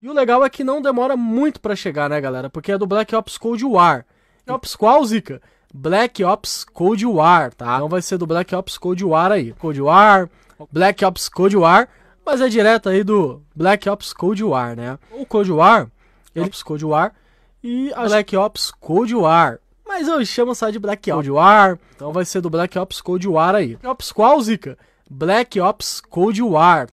E o legal é que não demora muito para chegar, né, galera? Porque é do Black Ops Cold War. É Ops qual, Zika? Black Ops Cold War, tá? Então vai ser do Black Ops Cold War aí. Cold War, Black Ops Cold War, mas é direto aí do Black Ops Cold War, né? O Cold War, ele Ops Cold War e a Black Ops Cold War. Mas eu chamo só de Black Ops Cold War, então vai ser do Black Ops Cold War aí. Ops qual, Zika? Black Ops Cold War.